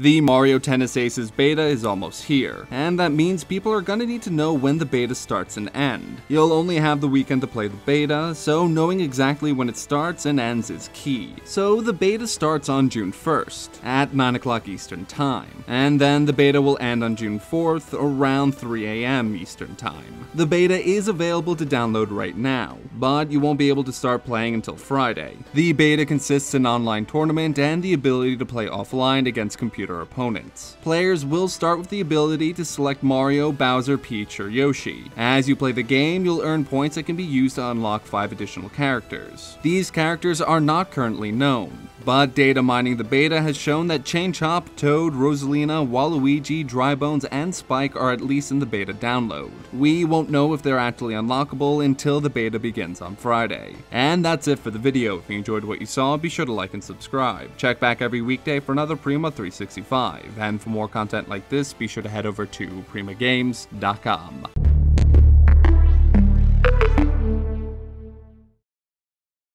The Mario Tennis Aces beta is almost here, and that means people are gonna need to know when the beta starts and end. You'll only have the weekend to play the beta, so knowing exactly when it starts and ends is key. So the beta starts on June 1st, at 9 o'clock Eastern Time, and then the beta will end on June 4th around 3 a.m. Eastern Time. The beta is available to download right now, but you won't be able to start playing until Friday. The beta consists an online tournament and the ability to play offline against computer opponents. Players will start with the ability to select Mario, Bowser, Peach, or Yoshi. As you play the game, you'll earn points that can be used to unlock 5 additional characters. These characters are not currently known, but data mining the beta has shown that Chain Chomp, Toad, Rosalina, Waluigi, Dry Bones, and Spike are at least in the beta download. We won't know if they're actually unlockable until the beta begins on Friday. And that's it for the video. If you enjoyed what you saw, be sure to like and subscribe. Check back every weekday for another Prima 365, and for more content like this, be sure to head over to primagames.com.